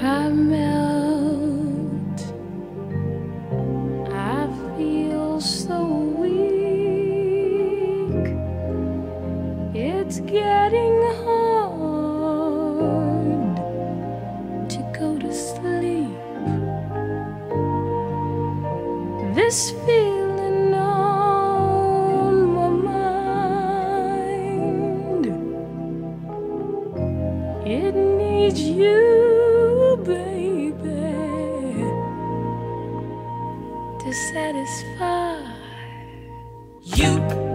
I melt, I feel so weak. It's getting hard to go to sleep. This feeling on my mind, it needs you baby, to satisfy you.